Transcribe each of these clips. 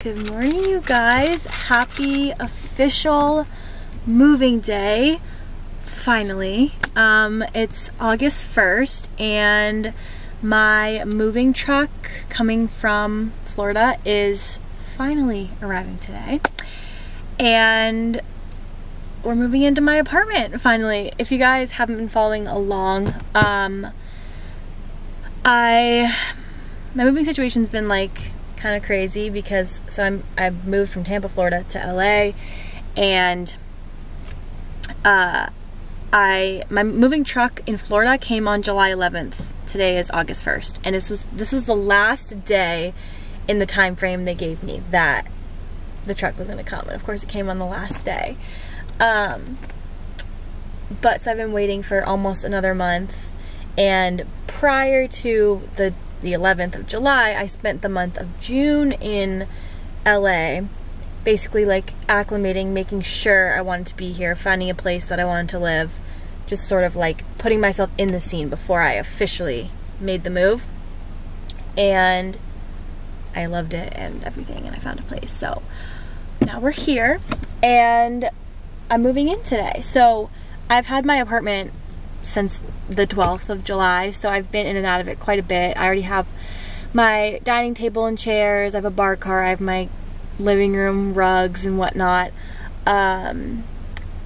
Good morning, you guys. Happy official moving day. Finally. Um, it's August 1st and my moving truck coming from Florida is finally arriving today. And we're moving into my apartment finally. If you guys haven't been following along, um, I, my moving situation's been like kind of crazy because so I'm I moved from Tampa, Florida to LA and uh I my moving truck in Florida came on July 11th. Today is August 1st and this was this was the last day in the time frame they gave me that the truck was going to come and of course it came on the last day. Um but so I've been waiting for almost another month and prior to the the 11th of July, I spent the month of June in LA, basically like acclimating, making sure I wanted to be here, finding a place that I wanted to live, just sort of like putting myself in the scene before I officially made the move. And I loved it and everything, and I found a place. So now we're here, and I'm moving in today. So I've had my apartment since the 12th of July, so I've been in and out of it quite a bit. I already have my dining table and chairs, I have a bar cart, I have my living room rugs and whatnot. Um,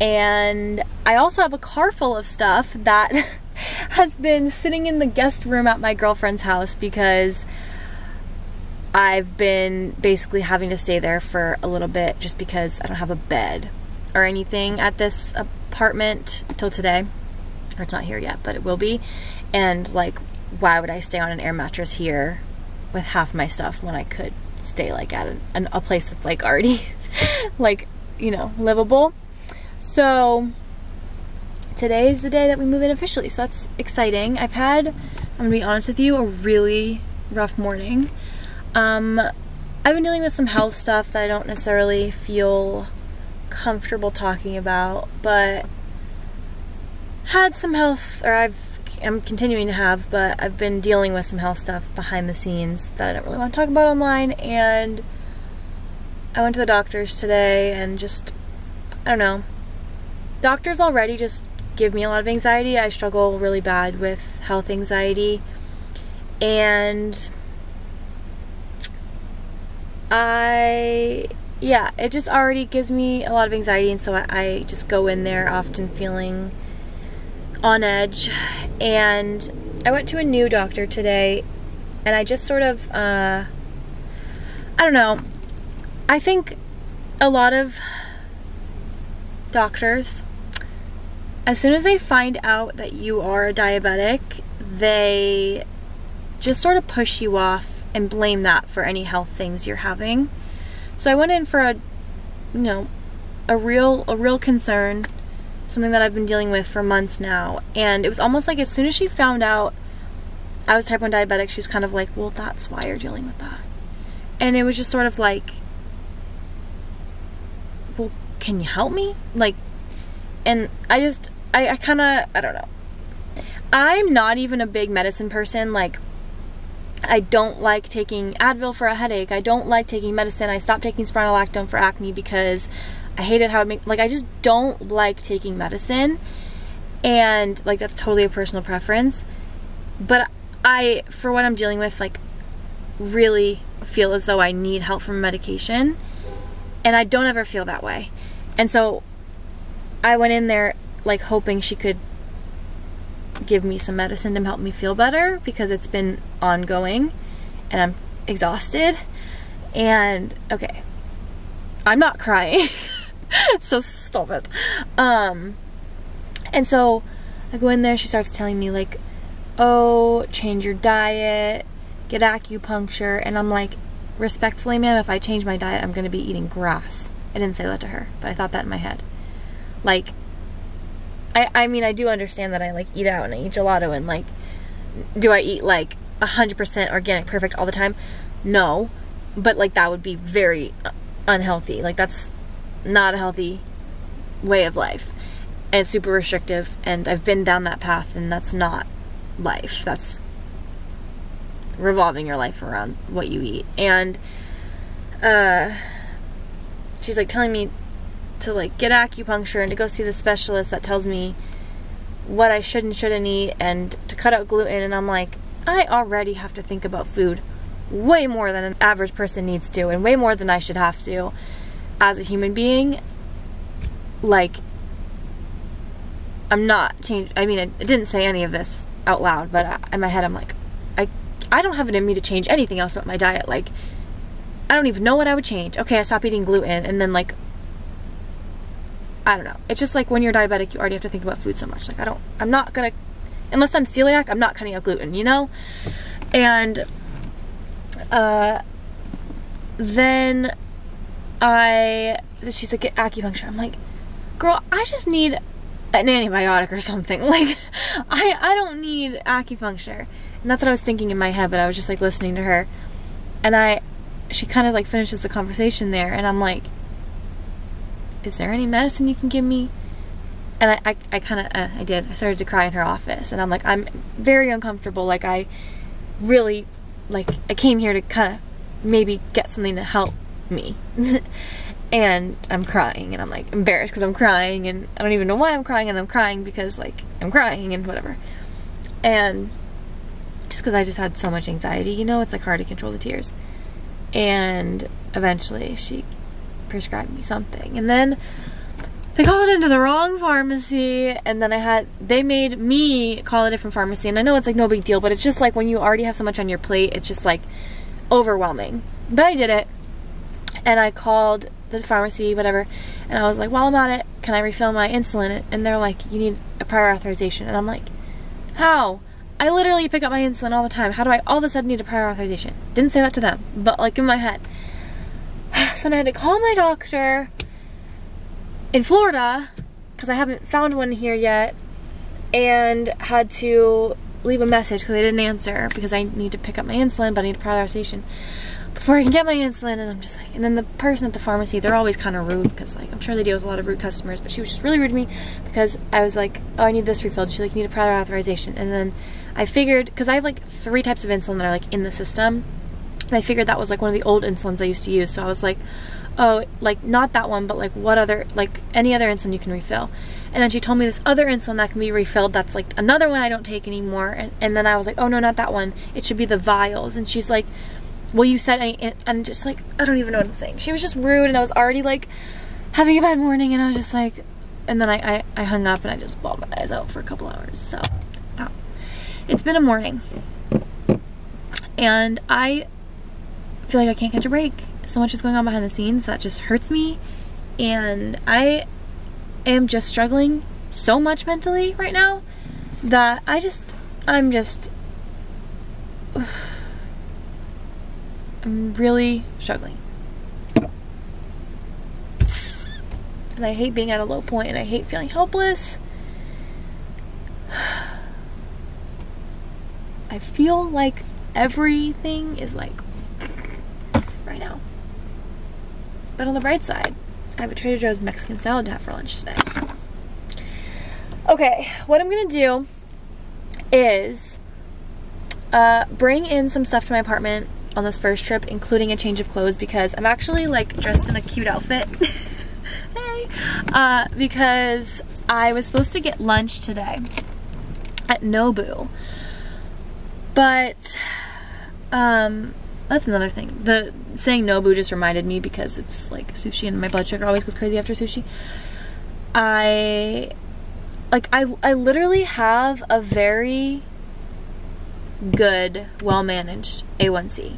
and I also have a car full of stuff that has been sitting in the guest room at my girlfriend's house because I've been basically having to stay there for a little bit just because I don't have a bed or anything at this apartment till today or it's not here yet, but it will be. And like, why would I stay on an air mattress here with half my stuff when I could stay like at an, a place that's like already like, you know, livable. So today is the day that we move in officially. So that's exciting. I've had, I'm gonna be honest with you, a really rough morning. Um, I've been dealing with some health stuff that I don't necessarily feel comfortable talking about, but had some health, or I've, I'm continuing to have, but I've been dealing with some health stuff behind the scenes that I don't really want to talk about online, and I went to the doctors today and just, I don't know, doctors already just give me a lot of anxiety. I struggle really bad with health anxiety, and I yeah, it just already gives me a lot of anxiety, and so I, I, just go in there often feeling on edge and I went to a new doctor today and I just sort of uh, I don't know. I think a lot of doctors as soon as they find out that you are a diabetic they just sort of push you off and blame that for any health things you're having. So I went in for a you know a real a real concern something that I've been dealing with for months now. And it was almost like as soon as she found out I was type 1 diabetic, she was kind of like, well, that's why you're dealing with that. And it was just sort of like, well, can you help me? Like, and I just, I, I kind of, I don't know. I'm not even a big medicine person. Like, I don't like taking Advil for a headache. I don't like taking medicine. I stopped taking spironolactone for acne because I hated how it made, like I just don't like taking medicine and like that's totally a personal preference. But I, for what I'm dealing with, like really feel as though I need help from medication and I don't ever feel that way. And so I went in there like hoping she could give me some medicine to help me feel better because it's been ongoing and I'm exhausted. And okay, I'm not crying. so stop it. Um, and so I go in there, she starts telling me like, oh, change your diet, get acupuncture. And I'm like, respectfully, ma'am, if I change my diet, I'm going to be eating grass. I didn't say that to her, but I thought that in my head. Like, I, I mean, I do understand that I like eat out and I eat gelato and like, do I eat like 100% organic perfect all the time? No, but like that would be very unhealthy. Like that's not a healthy way of life and super restrictive and I've been down that path and that's not life. That's revolving your life around what you eat. And uh, she's like telling me to like get acupuncture and to go see the specialist that tells me what I should and shouldn't eat and to cut out gluten. And I'm like, I already have to think about food way more than an average person needs to and way more than I should have to as a human being. Like, I'm not change. I mean, I didn't say any of this out loud, but I, in my head, I'm like, I, I don't have it in me to change anything else about my diet. Like, I don't even know what I would change. Okay, I stop eating gluten, and then like, I don't know. It's just like when you're diabetic, you already have to think about food so much. Like, I don't. I'm not gonna, unless I'm celiac, I'm not cutting out gluten. You know, and uh, then I, she's like, get acupuncture. I'm like, girl, I just need an antibiotic or something. Like, I, I don't need acupuncture. And that's what I was thinking in my head, but I was just like listening to her. And I, she kind of like finishes the conversation there, and I'm like, is there any medicine you can give me? And I, I, I kind of, uh, I did. I started to cry in her office, and I'm like, I'm very uncomfortable. Like, I really, like, I came here to kind of maybe get something to help me. and I'm crying, and I'm like embarrassed because I'm crying, and I don't even know why I'm crying, and I'm crying because like I'm crying and whatever. And just because I just had so much anxiety, you know, it's like hard to control the tears. And eventually she prescribed me something. And then they called into the wrong pharmacy and then I had they made me call a different pharmacy and I know it's like no big deal but it's just like when you already have so much on your plate it's just like overwhelming but I did it and I called the pharmacy whatever and I was like while I'm at it can I refill my insulin? And they're like you need a prior authorization. And I'm like how? I literally pick up my insulin all the time. How do I all of a sudden need a prior authorization? Didn't say that to them but like in my head. So I had to call my doctor in Florida because I haven't found one here yet and had to leave a message because they didn't answer because I need to pick up my insulin but I need a prior authorization before I can get my insulin and I'm just like and then the person at the pharmacy they're always kind of rude because like I'm sure they deal with a lot of rude customers but she was just really rude to me because I was like oh I need this refilled she's like you need a prior authorization and then I figured because I have like three types of insulin that are like in the system and I figured that was like one of the old insulins I used to use so I was like oh, like not that one, but like what other, like any other insulin you can refill. And then she told me this other insulin that can be refilled that's like another one I don't take anymore. And, and then I was like, oh no, not that one. It should be the vials. And she's like, well, you said any, I'm just like, I don't even know what I'm saying. She was just rude and I was already like having a bad morning and I was just like, and then I, I, I hung up and I just bawled my eyes out for a couple hours. So, oh. it's been a morning. And I feel like I can't catch a break so much is going on behind the scenes that just hurts me. And I am just struggling so much mentally right now that I just, I'm just, I'm really struggling. And I hate being at a low point and I hate feeling helpless. I feel like everything is like right now. But on the bright side, I have a Trader Joe's Mexican salad to have for lunch today. Okay, what I'm gonna do is uh, bring in some stuff to my apartment on this first trip, including a change of clothes because I'm actually like dressed in a cute outfit. hey! Uh, because I was supposed to get lunch today at Nobu, but um, that's another thing. The saying Nobu just reminded me because it's like sushi and my blood sugar always goes crazy after sushi. I like I I literally have a very good, well-managed A1C.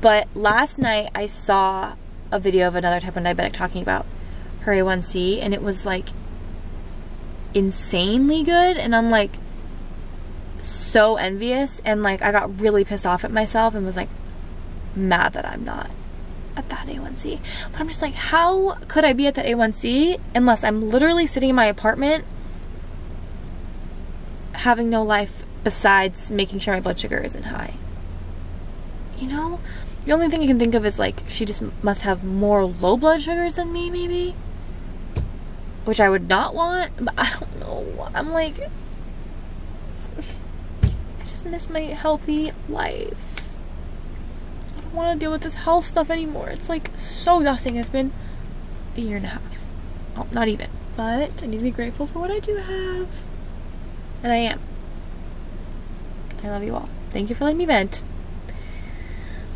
But last night I saw a video of another type 1 diabetic talking about her A1C and it was like insanely good and I'm like so envious and like I got really pissed off at myself and was like mad that I'm not at that A1C. But I'm just like, how could I be at that A1C unless I'm literally sitting in my apartment having no life besides making sure my blood sugar isn't high? You know? The only thing I can think of is like, she just must have more low blood sugars than me, maybe? Which I would not want, but I don't know. I'm like, I just miss my healthy life I don't want to deal with this health stuff anymore. It's like so exhausting. It's been a year and a half. Oh, not even. But I need to be grateful for what I do have. And I am. I love you all. Thank you for letting me vent.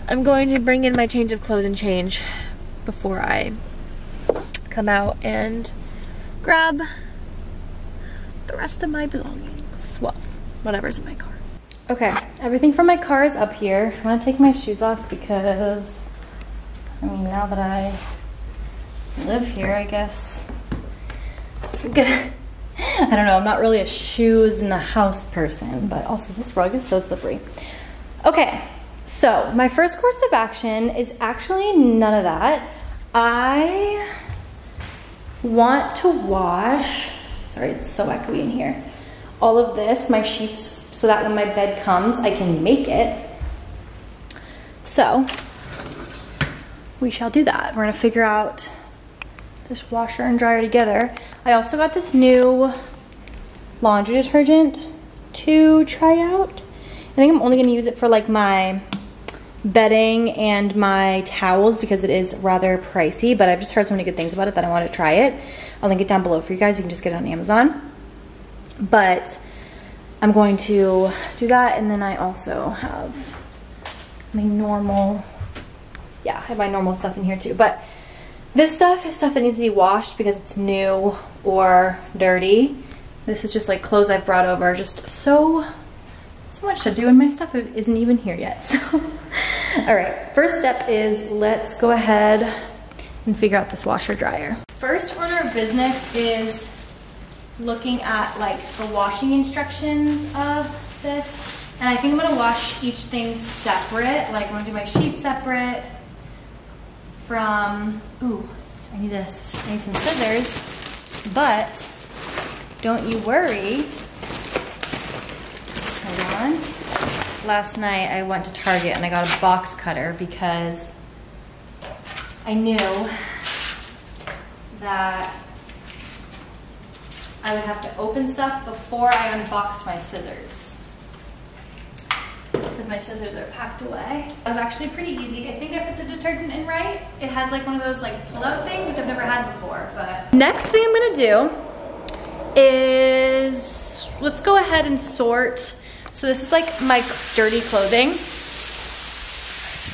I'm going to bring in my change of clothes and change before I come out and grab the rest of my belongings. Well, whatever's in my car. Okay, everything from my car is up here. I'm gonna take my shoes off because, I mean, now that I live here, I guess I'm gonna, I don't know, I'm not really a shoes in the house person, but also this rug is so slippery. Okay, so my first course of action is actually none of that. I want to wash, sorry, it's so echoey in here, all of this, my sheets, so that when my bed comes, I can make it. So, we shall do that. We're gonna figure out this washer and dryer together. I also got this new laundry detergent to try out. I think I'm only gonna use it for like my bedding and my towels because it is rather pricey, but I've just heard so many good things about it that I want to try it. I'll link it down below for you guys. You can just get it on Amazon. But I'm going to do that and then I also have my normal, yeah, I have my normal stuff in here too. But this stuff is stuff that needs to be washed because it's new or dirty. This is just like clothes I've brought over. Just so, so much to do and my stuff isn't even here yet. So, all right, first step is let's go ahead and figure out this washer dryer. First order of business is looking at like the washing instructions of this. And I think I'm gonna wash each thing separate. Like I'm gonna do my sheet separate from, ooh, I need, a, I need some scissors, but don't you worry. Hold on. Last night I went to Target and I got a box cutter because I knew that I would have to open stuff before I unboxed my scissors. Because my scissors are packed away. It was actually pretty easy. I think I put the detergent in right. It has like one of those like pull-out things, which I've never had before, but. Next thing I'm gonna do is, let's go ahead and sort. So this is like my dirty clothing.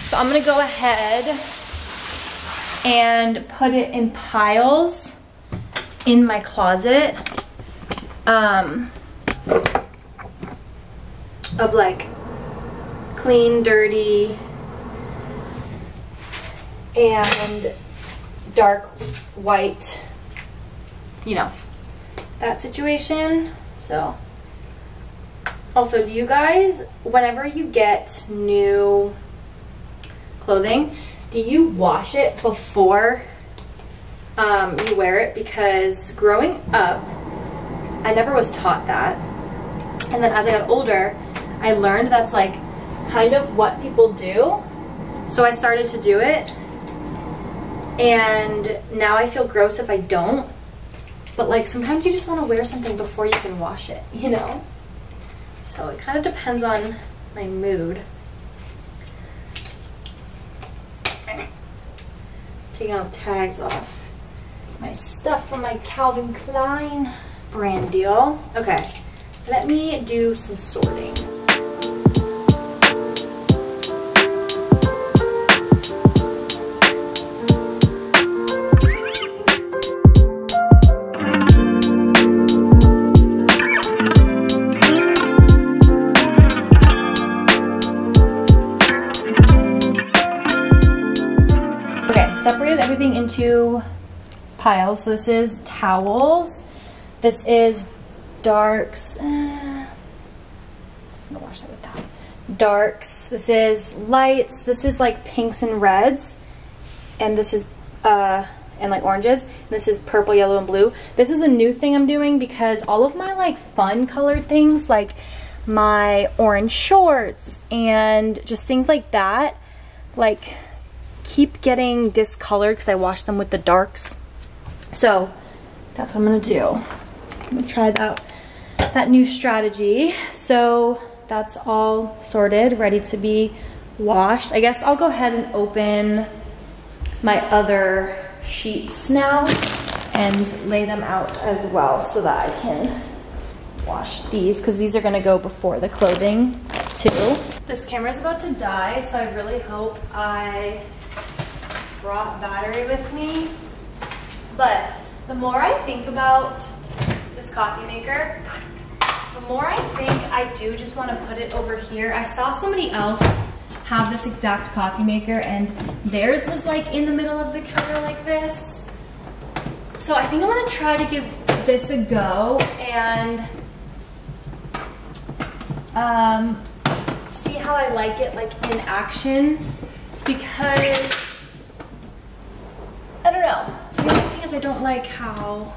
So I'm gonna go ahead and put it in piles in my closet um, of like clean, dirty, and dark white, you know, that situation. So, also, do you guys, whenever you get new clothing, do you wash it before um, you wear it? Because growing up, I never was taught that. And then as I got older, I learned that's like kind of what people do. So I started to do it. And now I feel gross if I don't. But like sometimes you just want to wear something before you can wash it, you know? So it kind of depends on my mood. Taking all the tags off. My stuff from my Calvin Klein brand deal. Okay, let me do some sorting. Into piles. This is towels, this is darks. Uh, I'm gonna wash that with that. Darks. This is lights. This is like pinks and reds. And this is, uh, and like oranges. And this is purple, yellow, and blue. This is a new thing I'm doing because all of my like fun colored things, like my orange shorts and just things like that, like keep getting discolored because I wash them with the darks. So that's what I'm gonna do. I'm gonna try that, that new strategy. So that's all sorted, ready to be washed. I guess I'll go ahead and open my other sheets now and lay them out as well so that I can wash these because these are gonna go before the clothing too. This camera's about to die, so I really hope I brought battery with me. But the more I think about this coffee maker, the more I think I do just want to put it over here. I saw somebody else have this exact coffee maker and theirs was like in the middle of the counter like this. So I think I'm gonna try to give this a go and um, see how I like it like in action because I don't know. The only thing is I don't like how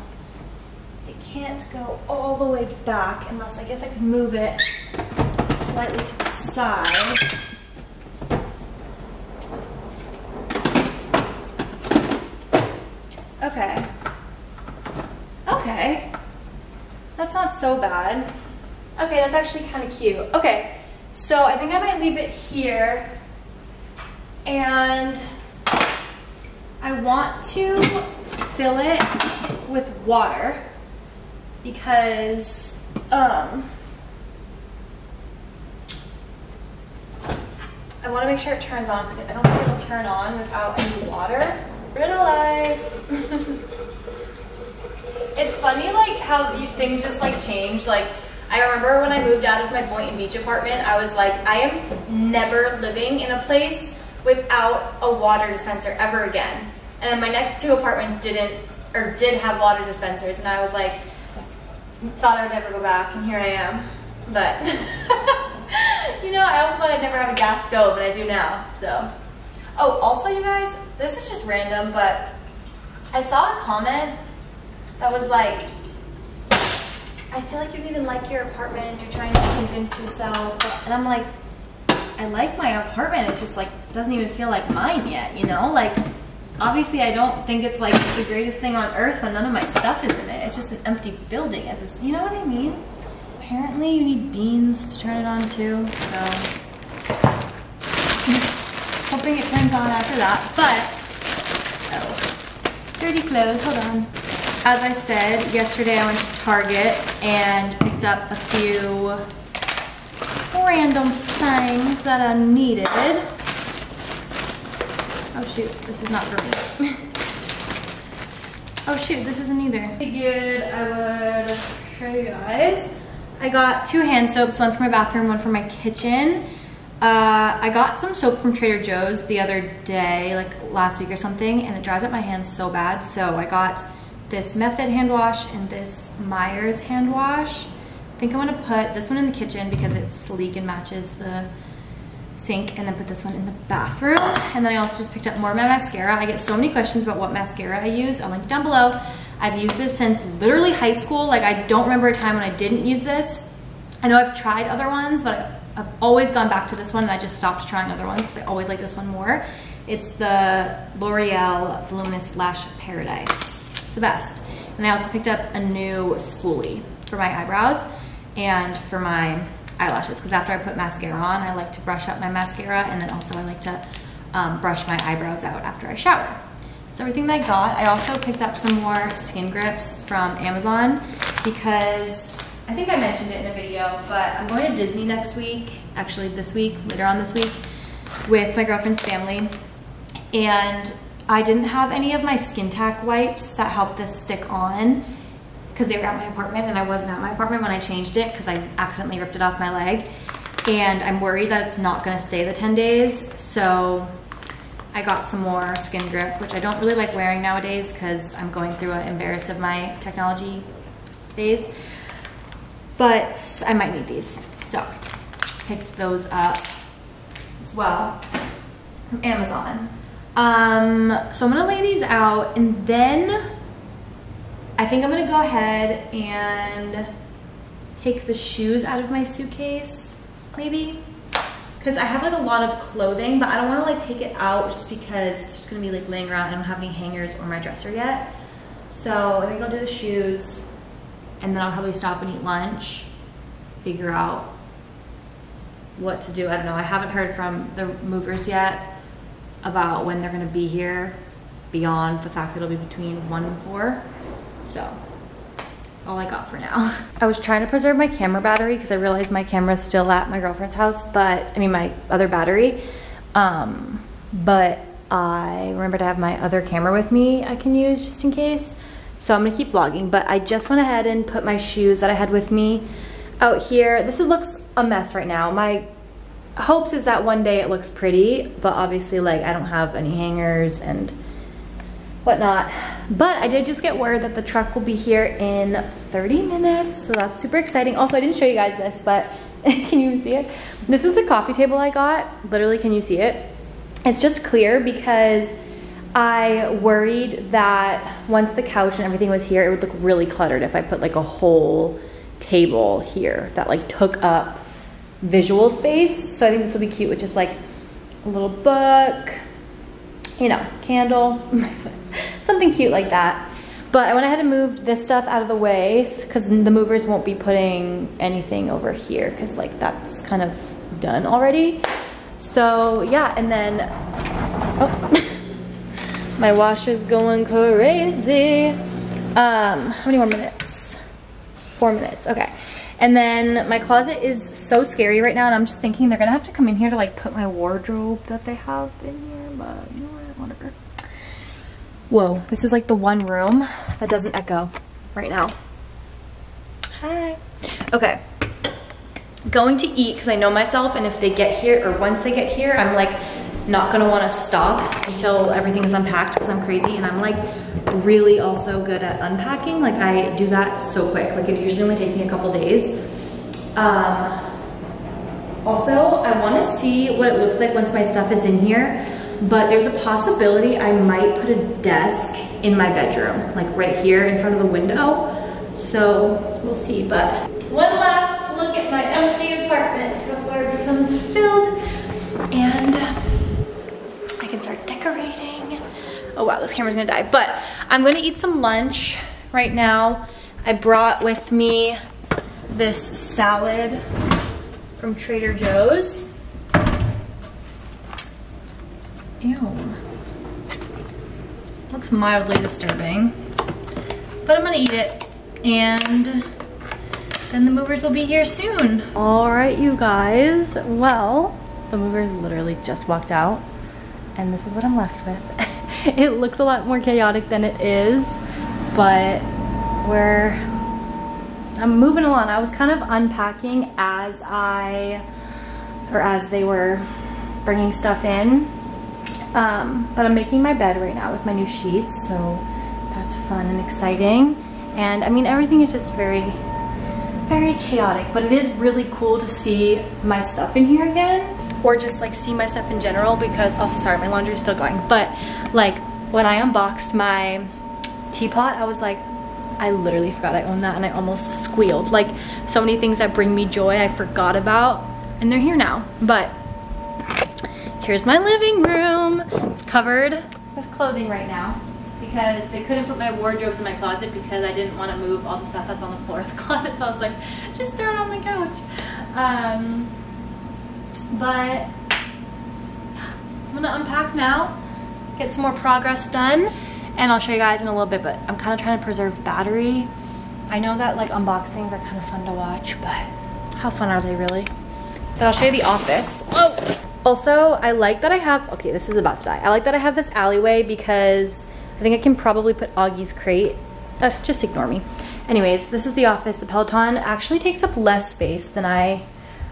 it can't go all the way back unless I guess I could move it slightly to the side. Okay. Okay. That's not so bad. Okay, that's actually kind of cute. Okay, so I think I might leave it here. And I want to fill it with water because um, I want to make sure it turns on because I don't think it'll turn on without any water. Real life. it's funny like how you, things just like change. Like I remember when I moved out of my Boynton Beach apartment, I was like, I am never living in a place without a water dispenser ever again. And then my next two apartments didn't or did have water dispensers, and I was like, thought I would never go back, and here I am. But you know, I also thought I'd never have a gas stove, and I do now. So, oh, also, you guys, this is just random, but I saw a comment that was like, I feel like you don't even like your apartment. You're trying to convince yourself, and I'm like, I like my apartment. It's just like doesn't even feel like mine yet, you know? Like obviously I don't think it's like the greatest thing on earth when none of my stuff is in it. It's just an empty building at this, you know what I mean? Apparently you need beans to turn it on too, so hoping it turns on after that, but oh, dirty clothes, hold on. As I said, yesterday I went to Target and picked up a few random things that I needed. Oh shoot, this is not for me. oh shoot, this isn't either. I Figured I would show you guys. I got two hand soaps, one for my bathroom, one for my kitchen. Uh, I got some soap from Trader Joe's the other day, like last week or something, and it dries up my hands so bad. So I got this Method hand wash and this Meyer's hand wash. I think I'm gonna put this one in the kitchen because it's sleek and matches the sink and then put this one in the bathroom. And then I also just picked up more of my mascara. I get so many questions about what mascara I use. I'll link down below. I've used this since literally high school. Like I don't remember a time when I didn't use this. I know I've tried other ones, but I've always gone back to this one and I just stopped trying other ones because I always like this one more. It's the L'Oreal Voluminous Lash Paradise. It's the best. And I also picked up a new spoolie for my eyebrows and for my eyelashes because after I put mascara on, I like to brush out my mascara and then also I like to um, brush my eyebrows out after I shower. That's everything that I got. I also picked up some more skin grips from Amazon because I think I mentioned it in a video, but I'm going to Disney next week, actually this week, later on this week, with my girlfriend's family. And I didn't have any of my Skin Tac wipes that help this stick on because they were at my apartment and I wasn't at my apartment when I changed it because I accidentally ripped it off my leg. And I'm worried that it's not gonna stay the 10 days. So I got some more skin grip, which I don't really like wearing nowadays because I'm going through an embarrassed of my technology phase. But I might need these. So picked those up as well from Amazon. Um, so I'm gonna lay these out and then I think I'm gonna go ahead and take the shoes out of my suitcase, maybe. Cause I have like a lot of clothing, but I don't wanna like take it out just because it's just gonna be like laying around. And I don't have any hangers or my dresser yet. So I think I'll do the shoes and then I'll probably stop and eat lunch, figure out what to do. I don't know. I haven't heard from the movers yet about when they're gonna be here beyond the fact that it'll be between one and four. So all I got for now. I was trying to preserve my camera battery because I realized my camera's still at my girlfriend's house, but I mean my other battery. Um, but I remember to have my other camera with me I can use just in case. So I'm gonna keep vlogging, but I just went ahead and put my shoes that I had with me out here. This looks a mess right now. My hopes is that one day it looks pretty, but obviously like I don't have any hangers and whatnot. But I did just get word that the truck will be here in 30 minutes, so that's super exciting. Also, I didn't show you guys this, but can you see it? This is a coffee table I got. Literally, can you see it? It's just clear because I worried that once the couch and everything was here, it would look really cluttered if I put like a whole table here that like took up visual space. So I think this will be cute with just like a little book, you know, candle, something cute like that. But I went ahead and moved this stuff out of the way because the movers won't be putting anything over here because like that's kind of done already. So yeah, and then, oh, my washer's going crazy. Um, how many more minutes? Four minutes, okay. And then my closet is so scary right now and I'm just thinking they're gonna have to come in here to like put my wardrobe that they have in here, but you know what, whatever. Whoa, this is like the one room that doesn't echo right now. Hi. Okay. Going to eat because I know myself and if they get here or once they get here, I'm like not gonna wanna stop until everything is unpacked because I'm crazy and I'm like really also good at unpacking. Like I do that so quick. Like it usually only takes me a couple days. Um, also, I wanna see what it looks like once my stuff is in here but there's a possibility I might put a desk in my bedroom, like right here in front of the window. So we'll see, but one last look at my empty apartment before it becomes filled and I can start decorating. Oh wow, this camera's gonna die. But I'm gonna eat some lunch right now. I brought with me this salad from Trader Joe's. Ew. Looks mildly disturbing. But I'm gonna eat it. And then the movers will be here soon. All right, you guys. Well, the movers literally just walked out. And this is what I'm left with. it looks a lot more chaotic than it is. But we're... I'm moving along. I was kind of unpacking as I... Or as they were bringing stuff in um, but I'm making my bed right now with my new sheets, so that's fun and exciting. And I mean, everything is just very, very chaotic, but it is really cool to see my stuff in here again or just like see my stuff in general because also sorry my laundry is still going but like when I unboxed my teapot I was like I literally forgot I owned that and I almost squealed like so many things that bring me joy I forgot about and they're here now but Here's my living room. It's covered with clothing right now because they couldn't put my wardrobes in my closet because I didn't want to move all the stuff that's on the floor of the closet. So I was like, just throw it on the couch. Um, but I'm gonna unpack now, get some more progress done, and I'll show you guys in a little bit, but I'm kind of trying to preserve battery. I know that like unboxings are kind of fun to watch, but how fun are they really? But I'll show you the office. Whoa! Also, I like that I have, okay, this is about to die. I like that I have this alleyway because I think I can probably put Augie's crate. Uh, just ignore me. Anyways, this is the office. The Peloton actually takes up less space than I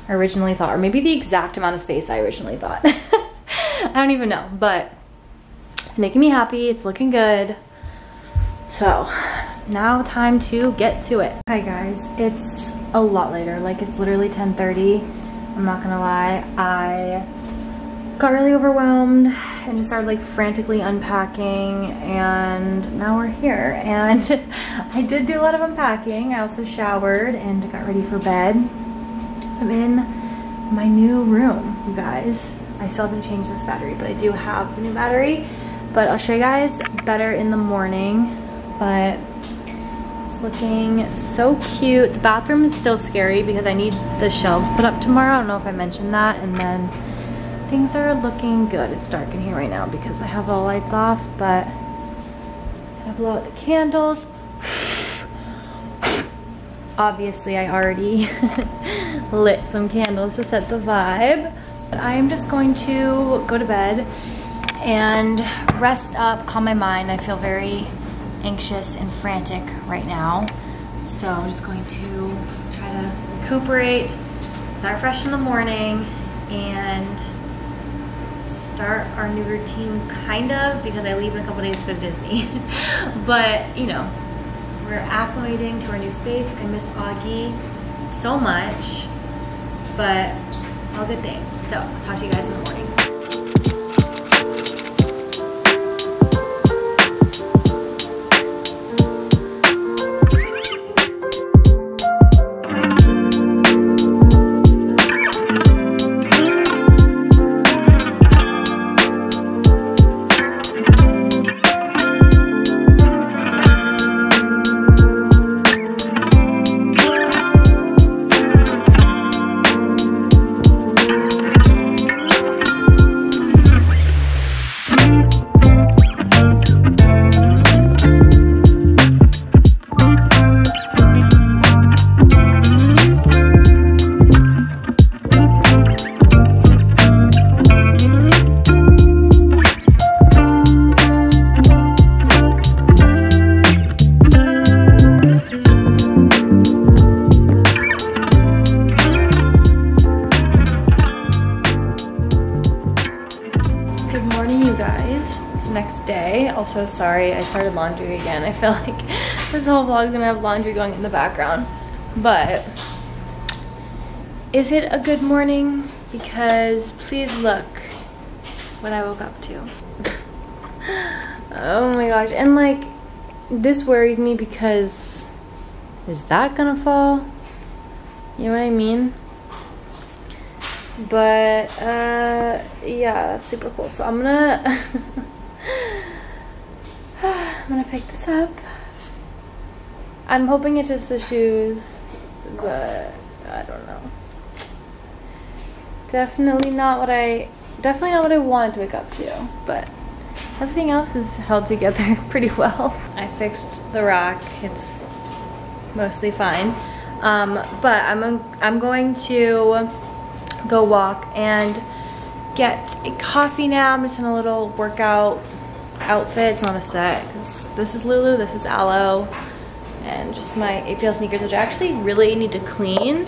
originally thought, or maybe the exact amount of space I originally thought. I don't even know, but it's making me happy. It's looking good. So now time to get to it. Hi guys, it's a lot later. Like it's literally 10.30. I'm not gonna lie. I got really overwhelmed and just started like frantically unpacking and now we're here and I did do a lot of unpacking. I also showered and got ready for bed. I'm in my new room, you guys. I still haven't changed this battery, but I do have the new battery. But I'll show you guys better in the morning. But It's looking so cute. The bathroom is still scary because I need the shelves put up tomorrow. I don't know if I mentioned that. And then things are looking good. It's dark in here right now because I have all lights off, but I blow out the candles. Obviously, I already lit some candles to set the vibe. But I am just going to go to bed and rest up, calm my mind. I feel very anxious and frantic right now. So I'm just going to try to recuperate, start fresh in the morning, and start our new routine kind of because I leave in a couple days to go to Disney. but, you know, we're acclimating to our new space. I miss Augie so much, but all good things. So I'll talk to you guys in the morning. I started laundry again. I feel like this whole vlog is gonna have laundry going in the background. But is it a good morning? Because please look what I woke up to. oh my gosh. And like this worries me because is that gonna fall? You know what I mean? But uh yeah, that's super cool. So I'm gonna I'm gonna pick this up. I'm hoping it's just the shoes, but I don't know. Definitely not what I, definitely not what I wanted to wake up to, but everything else is held together pretty well. I fixed the rack, it's mostly fine. Um, but I'm, I'm going to go walk and get a coffee now. I'm just in a little workout outfit. It's not a set because this is Lulu, this is Alo, and just my APL sneakers, which I actually really need to clean.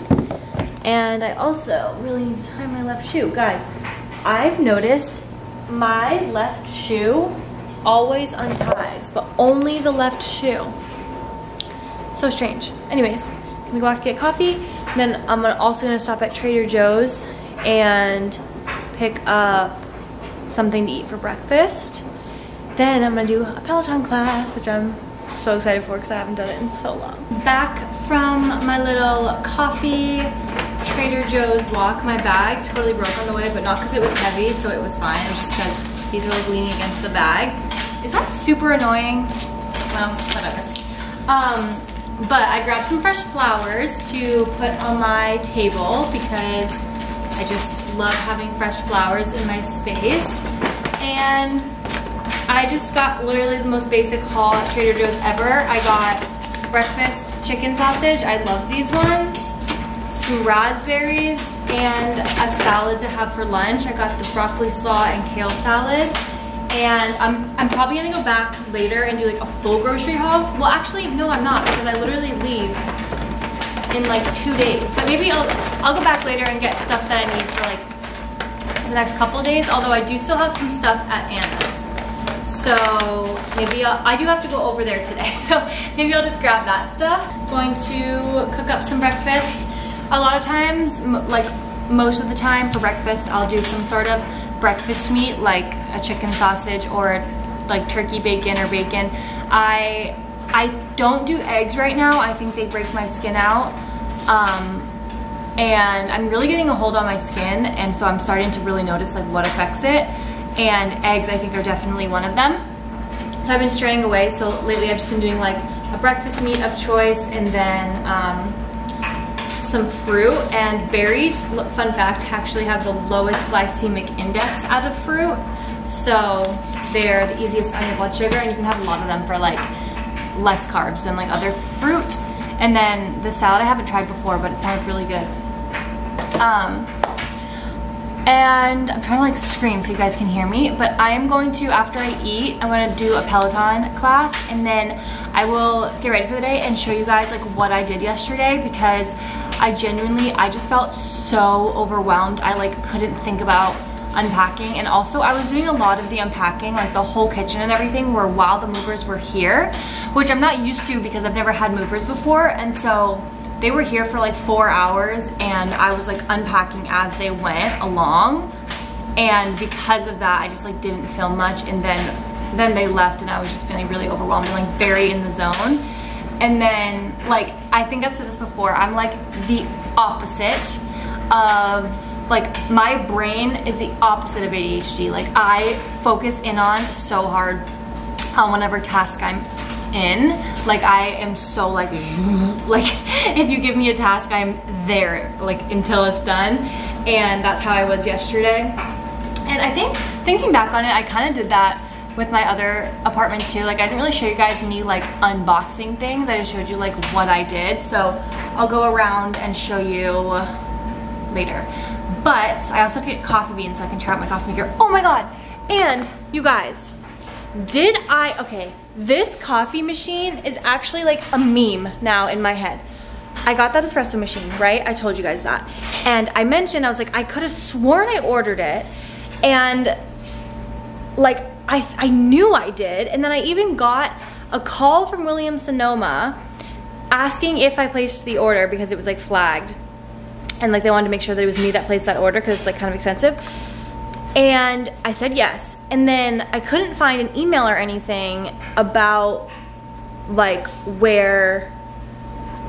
And I also really need to tie my left shoe. Guys, I've noticed my left shoe always unties, but only the left shoe. So strange. Anyways, gonna go out to get coffee. Then I'm also gonna stop at Trader Joe's and pick up something to eat for breakfast. Then I'm gonna do a Peloton class, which I'm so excited for because I haven't done it in so long. Back from my little coffee Trader Joe's walk, my bag totally broke on the way, but not because it was heavy, so it was fine. It was just because these were like leaning against the bag. Is that super annoying? Well, whatever. Um, but I grabbed some fresh flowers to put on my table because I just love having fresh flowers in my space. And I just got literally the most basic haul at Trader Joe's ever. I got breakfast chicken sausage. I love these ones. Some raspberries and a salad to have for lunch. I got the broccoli slaw and kale salad. And I'm, I'm probably gonna go back later and do like a full grocery haul. Well, actually, no, I'm not because I literally leave in like two days. But maybe I'll, I'll go back later and get stuff that I need for like the next couple days. Although I do still have some stuff at Anna's. So maybe I'll, I do have to go over there today. So maybe I'll just grab that stuff. Going to cook up some breakfast. A lot of times, like most of the time for breakfast, I'll do some sort of breakfast meat like a chicken sausage or like turkey bacon or bacon. I I don't do eggs right now. I think they break my skin out. Um, and I'm really getting a hold on my skin and so I'm starting to really notice like what affects it and eggs I think are definitely one of them. So I've been straying away, so lately I've just been doing like a breakfast meat of choice, and then um, some fruit and berries. Fun fact, actually have the lowest glycemic index out of fruit. So they're the easiest on your blood sugar and you can have a lot of them for like less carbs than like other fruit. And then the salad I haven't tried before, but it sounds really good. Um, and I'm trying to like scream so you guys can hear me, but I am going to, after I eat, I'm gonna do a Peloton class and then I will get ready for the day and show you guys like what I did yesterday because I genuinely, I just felt so overwhelmed. I like couldn't think about unpacking and also I was doing a lot of the unpacking like the whole kitchen and everything were while the movers were here which I'm not used to because I've never had movers before and so they were here for like four hours and I was like unpacking as they went along. And because of that, I just like didn't film much. And then, then they left and I was just feeling really overwhelmed and like very in the zone. And then like, I think I've said this before, I'm like the opposite of like my brain is the opposite of ADHD. Like I focus in on so hard on whatever task I'm in. Like I am so like, like if you give me a task, I'm there like until it's done. And that's how I was yesterday. And I think thinking back on it, I kind of did that with my other apartment too. Like I didn't really show you guys me like unboxing things. I just showed you like what I did. So I'll go around and show you later. But I also have to get coffee beans so I can try out my coffee maker. Oh my God. And you guys, did I, okay, this coffee machine is actually like a meme now in my head. I got that espresso machine, right? I told you guys that. And I mentioned, I was like, I could have sworn I ordered it. And like, I, I knew I did. And then I even got a call from Williams Sonoma asking if I placed the order because it was like flagged. And like they wanted to make sure that it was me that placed that order because it's like kind of expensive. And I said yes. And then I couldn't find an email or anything about like where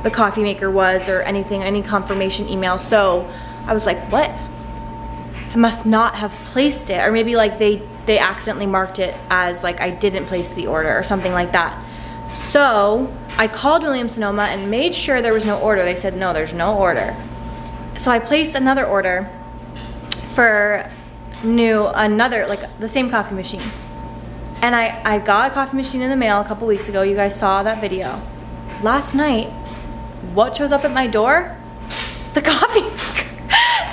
the coffee maker was or anything, any confirmation email. So I was like, what? I must not have placed it. Or maybe like they, they accidentally marked it as like I didn't place the order or something like that. So I called Williams Sonoma and made sure there was no order. They said, no, there's no order. So I placed another order for new another, like the same coffee machine. And I, I got a coffee machine in the mail a couple weeks ago. You guys saw that video. Last night, what shows up at my door? The coffee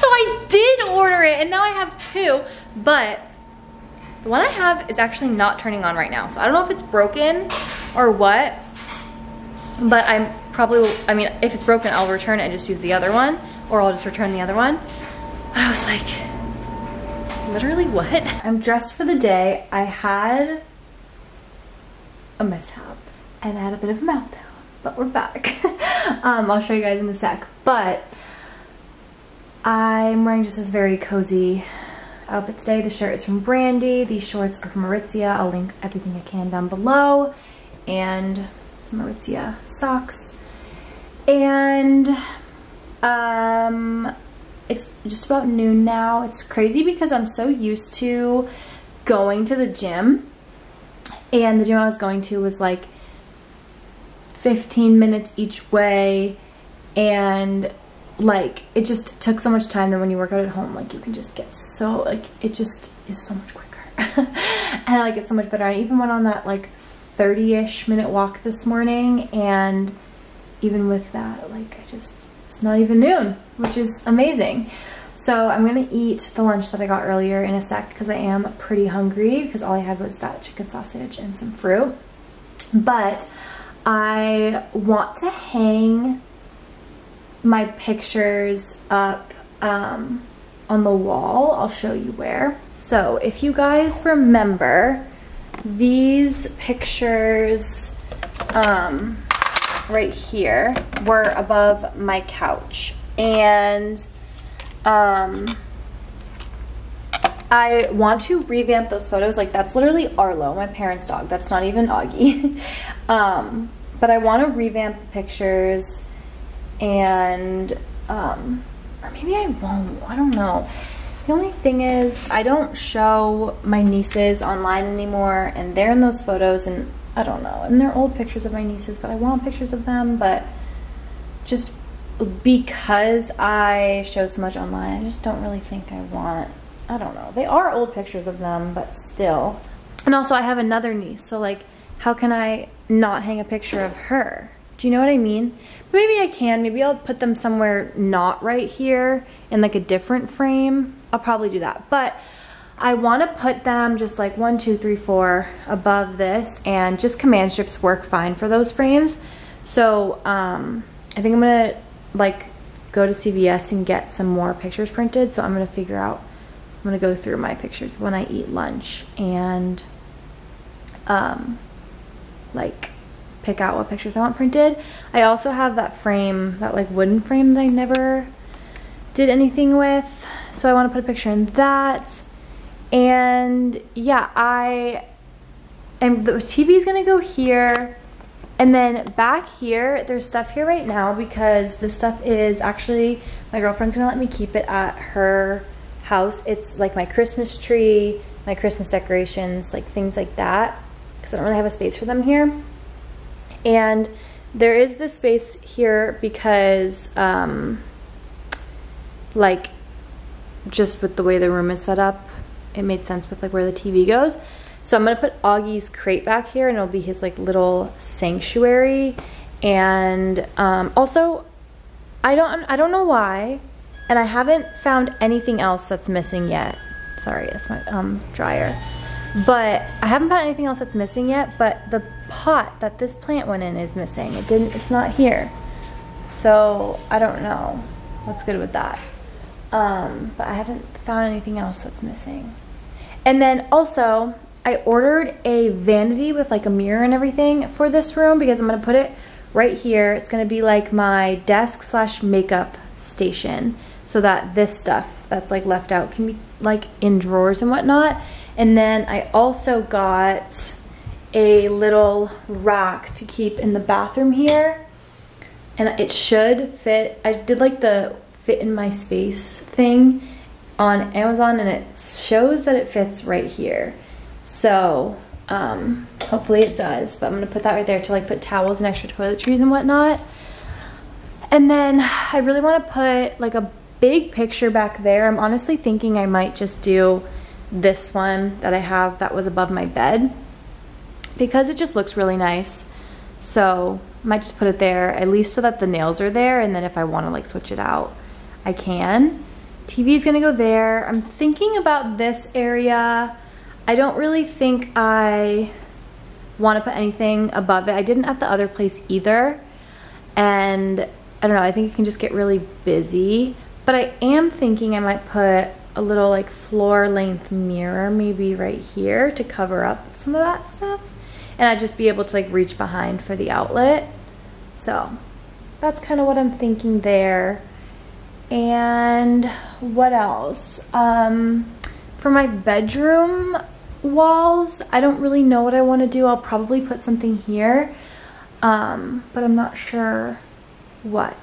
so I did order it and now I have two, but the one I have is actually not turning on right now. So I don't know if it's broken or what, but I'm probably, I mean, if it's broken, I'll return it and just use the other one or I'll just return the other one. But I was like, literally what? I'm dressed for the day. I had a mishap and I had a bit of a meltdown, but we're back. um, I'll show you guys in a sec, but I'm wearing just this very cozy outfit today. The shirt is from Brandy. These shorts are from Aritzia. I'll link everything I can down below. And some Aritzia socks. And um, it's just about noon now. It's crazy because I'm so used to going to the gym and the gym I was going to was like 15 minutes each way and like it just took so much time that when you work out at home like you can just get so like it just is so much quicker and I like it so much better. I even went on that like 30-ish minute walk this morning and even with that like I just not even noon, which is amazing. So I'm gonna eat the lunch that I got earlier in a sec because I am pretty hungry because all I had was that chicken sausage and some fruit. But I want to hang my pictures up um, on the wall. I'll show you where. So if you guys remember, these pictures um, right here were above my couch. And um, I want to revamp those photos. Like that's literally Arlo, my parents' dog. That's not even Augie. um, but I want to revamp pictures and, um, or maybe I won't. I don't know. The only thing is I don't show my nieces online anymore and they're in those photos and I don't know. And they're old pictures of my nieces, but I want pictures of them, but just because I show so much online, I just don't really think I want, I don't know. They are old pictures of them, but still. And also I have another niece, so like, how can I not hang a picture of her? Do you know what I mean? Maybe I can, maybe I'll put them somewhere not right here in like a different frame. I'll probably do that. But I want to put them just like one, two, three, four above this and just command strips work fine for those frames. So um, I think I'm to like go to CVS and get some more pictures printed. So I'm to figure out, I'm to go through my pictures when I eat lunch and um, like pick out what pictures I want printed. I also have that frame, that like wooden frame that I never did anything with. So I want to put a picture in that. And yeah, I am, the TV is to go here. And then back here, there's stuff here right now because this stuff is actually, my girlfriend's gonna let me keep it at her house. It's like my Christmas tree, my Christmas decorations, like things like that. Because I don't really have a space for them here. And there is this space here because, um, like, just with the way the room is set up, it made sense with like where the TV goes. So I'm gonna put Augie's crate back here and it'll be his like little sanctuary. And um, also, I don't, I don't know why, and I haven't found anything else that's missing yet. Sorry, that's my um, dryer. But I haven't found anything else that's missing yet, but the pot that this plant went in is missing. It didn't, it's not here. So I don't know what's good with that. Um, but I haven't found anything else that's missing. And then also, I ordered a vanity with like a mirror and everything for this room because I'm gonna put it right here. It's gonna be like my desk slash makeup station so that this stuff that's like left out can be like in drawers and whatnot. And then I also got a little rack to keep in the bathroom here. And it should fit, I did like the fit in my space thing on Amazon and it shows that it fits right here. So um, hopefully it does, but I'm gonna put that right there to like put towels and extra toiletries and whatnot. And then I really wanna put like a big picture back there. I'm honestly thinking I might just do this one that I have that was above my bed because it just looks really nice. So I might just put it there at least so that the nails are there and then if I wanna like switch it out, I can. TV is gonna go there. I'm thinking about this area I don't really think I want to put anything above it. I didn't at the other place either. And I don't know, I think it can just get really busy. But I am thinking I might put a little like floor length mirror maybe right here to cover up some of that stuff. And I'd just be able to like reach behind for the outlet. So that's kind of what I'm thinking there. And what else? Um, for my bedroom, walls, I don't really know what I want to do. I'll probably put something here, um, but I'm not sure what.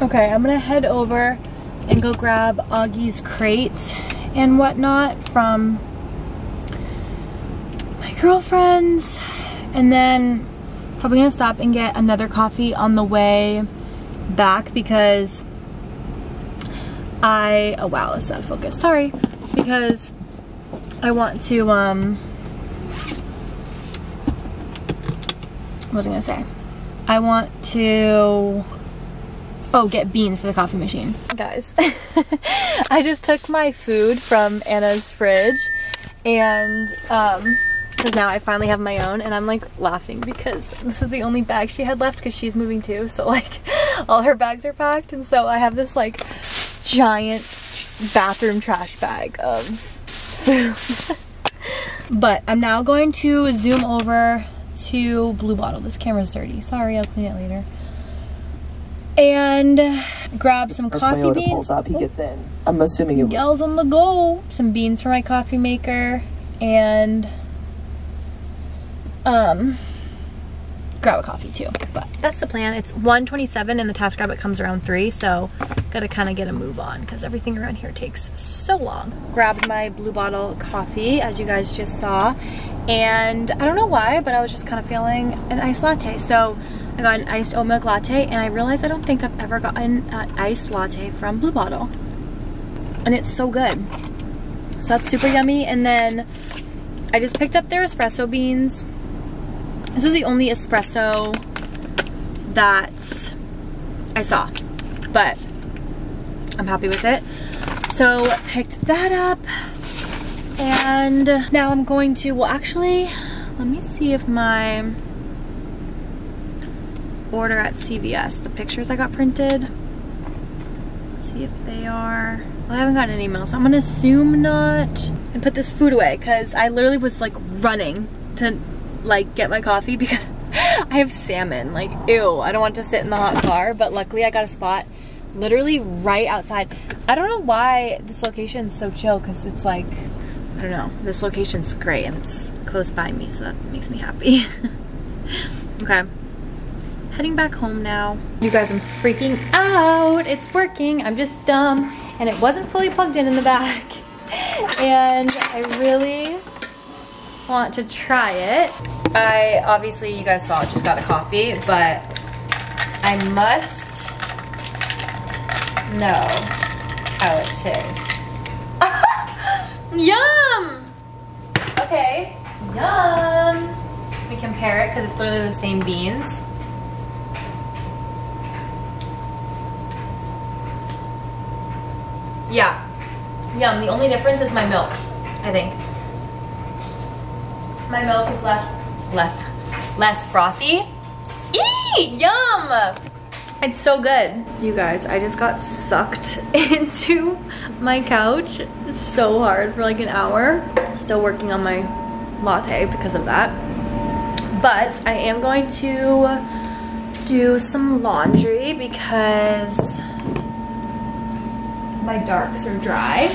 Okay, I'm gonna head over and go grab Augie's crate and whatnot from my girlfriend's and then probably gonna stop and get another coffee on the way back because I, oh wow, it's out of focus, sorry, because I want to, um, what was I gonna say? I want to, oh, get beans for the coffee machine. Guys, I just took my food from Anna's fridge and, um, because now I finally have my own and I'm like laughing because this is the only bag she had left because she's moving too. So like all her bags are packed and so I have this like giant bathroom trash bag of but I'm now going to zoom over to Blue Bottle. This camera's dirty. Sorry, I'll clean it later. And grab some Our coffee Toyota beans. pulls up, he gets in. I'm assuming it Gals on the go. Some beans for my coffee maker and um grab a coffee too. But that's the plan. It's 127 and the TaskRabbit comes around 3, so gotta kind of get a move on because everything around here takes so long. Grabbed my blue bottle coffee as you guys just saw and I don't know why but I was just kind of feeling an iced latte so I got an iced oat milk latte and I realized I don't think I've ever gotten an iced latte from Blue Bottle and it's so good so that's super yummy and then I just picked up their espresso beans this was the only espresso that I saw but I'm happy with it. So picked that up and now I'm going to, well actually, let me see if my order at CVS, the pictures I got printed, see if they are, well, I haven't gotten an email, so I'm gonna assume not, and put this food away, because I literally was like running to like get my coffee because I have salmon, like ew, I don't want to sit in the hot car, but luckily I got a spot literally right outside. I don't know why this location is so chill because it's like, I don't know, this location's great and it's close by me so that makes me happy. okay, heading back home now. You guys, I'm freaking out. It's working, I'm just dumb and it wasn't fully plugged in in the back. And I really want to try it. I, obviously you guys saw, just got a coffee, but I must know how it tastes. Yum! Okay, yum. We compare it because it's literally the same beans. Yeah, yum. The only difference is my milk, I think. My milk is less, less, less frothy. Eee, yum! It's so good. You guys, I just got sucked into my couch so hard for like an hour. Still working on my latte because of that. But I am going to do some laundry because my darks are dry.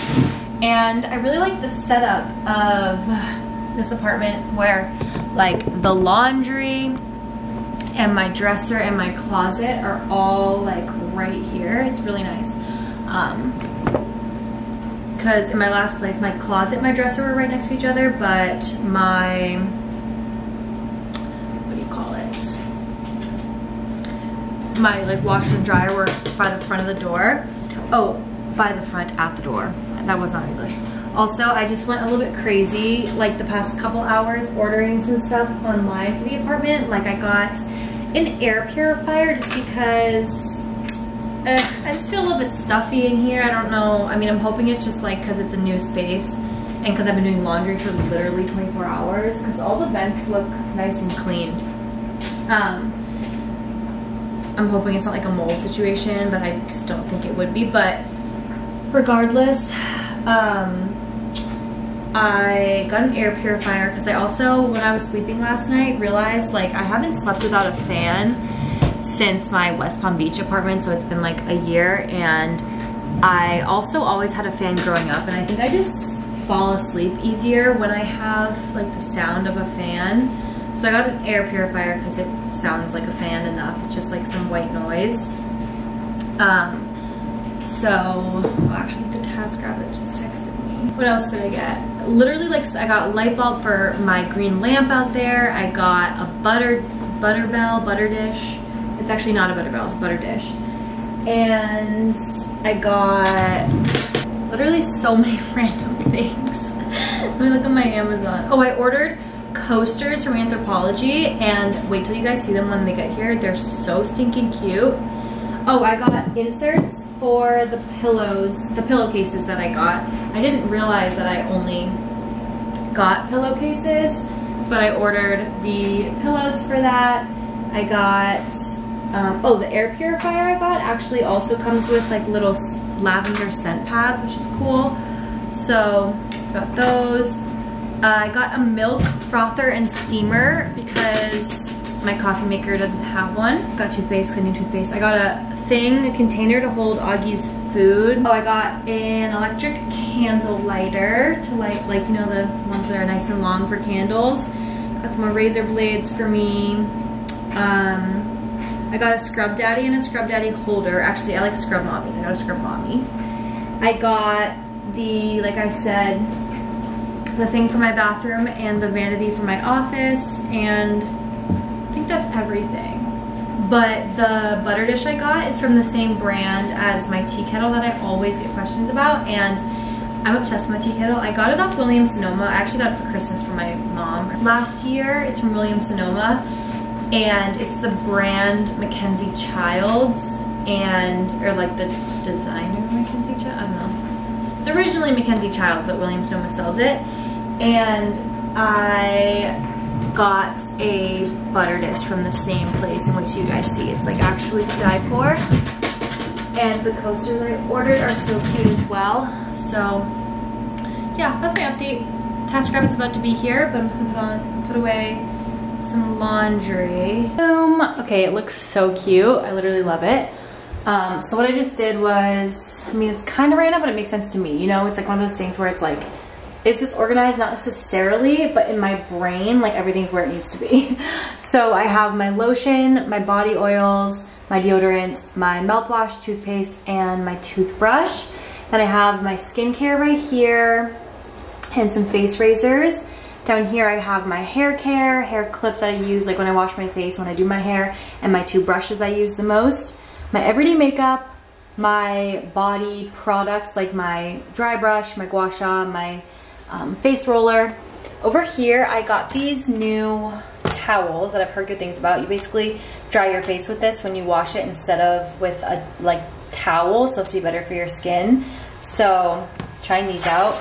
And I really like the setup of this apartment where like the laundry and my dresser and my closet are all like right here. It's really nice. Um, because in my last place, my closet my dresser were right next to each other, but my, what do you call it? My like washer and dryer were by the front of the door. Oh, by the front at the door. That was not English. Also, I just went a little bit crazy like the past couple hours ordering some stuff online for the apartment. Like I got an air purifier just because uh, I just feel a little bit stuffy in here. I don't know. I mean, I'm hoping it's just like because it's a new space and because I've been doing laundry for literally 24 hours because all the vents look nice and clean. Um, I'm hoping it's not like a mold situation, but I just don't think it would be. But regardless, um, I got an air purifier because I also, when I was sleeping last night, realized like I haven't slept without a fan since my West Palm Beach apartment, so it's been like a year, and I also always had a fan growing up, and I think I just fall asleep easier when I have like the sound of a fan. So I got an air purifier because it sounds like a fan enough. It's just like some white noise. Um, so, oh, actually the task rabbit just texted me. What else did I get? Literally like, I got a light bulb for my green lamp out there. I got a butter, butter bell, butter dish. It's actually not a butter bell, it's a butter dish. And I got literally so many random things. Let me look at my Amazon. Oh, I ordered coasters from Anthropologie and wait till you guys see them when they get here. They're so stinking cute. Oh, I got inserts for the pillows, the pillowcases that I got. I didn't realize that I only got pillowcases, but I ordered the pillows for that. I got, um, oh, the air purifier I got actually also comes with like little lavender scent pads, which is cool. So, got those. Uh, I got a milk frother and steamer because my coffee maker doesn't have one. Got toothpaste, cleaning toothpaste. I got a thing, a container to hold Augie's food. Oh, I got an electric candle lighter to light, like, you know, the ones that are nice and long for candles. Got some more razor blades for me. Um, I got a Scrub Daddy and a Scrub Daddy holder. Actually, I like Scrub Mommies. I got a Scrub Mommy. I got the, like I said, the thing for my bathroom and the vanity for my office and that's everything. But the butter dish I got is from the same brand as my tea kettle that I always get questions about and I'm obsessed with my tea kettle. I got it off Williams Sonoma. I actually got it for Christmas for my mom. Last year, it's from Williams Sonoma and it's the brand Mackenzie Childs and, or like the designer Mackenzie Childs, I don't know. It's originally Mackenzie Childs, but Williams Sonoma sells it. And I got a butter dish from the same place in which you guys see. It's like actually to die for. And the coasters I ordered are so cute as well. So yeah, that's my update. TaskRabbit's about to be here, but I'm just gonna put on, put away some laundry. Boom. Okay, it looks so cute. I literally love it. Um, so what I just did was, I mean, it's kind of random, but it makes sense to me. You know, it's like one of those things where it's like, is this organized? Not necessarily, but in my brain, like everything's where it needs to be. so I have my lotion, my body oils, my deodorant, my mouthwash, toothpaste, and my toothbrush. Then I have my skincare right here and some face razors. Down here I have my hair care, hair clips that I use like when I wash my face, when I do my hair, and my two brushes I use the most. My everyday makeup, my body products like my dry brush, my gua sha, my um, face roller. Over here, I got these new towels that I've heard good things about. You basically dry your face with this when you wash it instead of with a like towel. It's supposed to be better for your skin. So trying these out.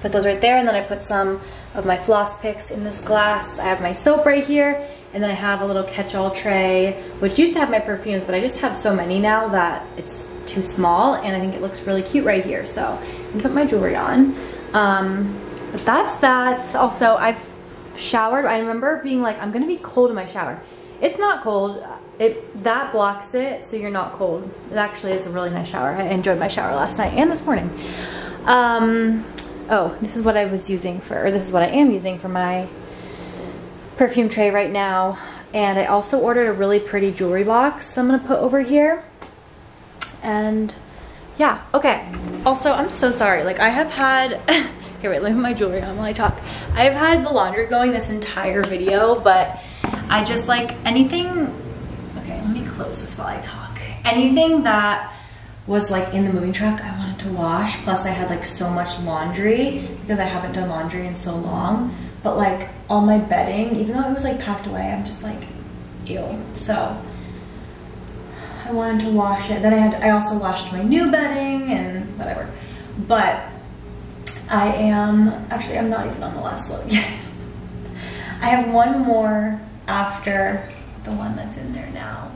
Put those right there and then I put some of my floss picks in this glass. I have my soap right here and then I have a little catch-all tray, which used to have my perfumes, but I just have so many now that it's too small and I think it looks really cute right here. So I'm gonna put my jewelry on. Um, but that's that. Also, I've showered. I remember being like, I'm gonna be cold in my shower. It's not cold. It That blocks it, so you're not cold. It actually is a really nice shower. I enjoyed my shower last night and this morning. Um, oh, this is what I was using for, or this is what I am using for my perfume tray right now. And I also ordered a really pretty jewelry box I'm gonna put over here. And yeah, okay. Also, I'm so sorry. Like I have had, here wait, let me put my jewelry on while I talk. I've had the laundry going this entire video, but I just like anything, okay, let me close this while I talk. Anything that was like in the moving truck I wanted to wash, plus I had like so much laundry because I haven't done laundry in so long. But like all my bedding, even though it was like packed away, I'm just like, ew. So I wanted to wash it. Then I had, I also washed my new bedding and whatever. But I am, actually I'm not even on the last load yet. I have one more after the one that's in there now.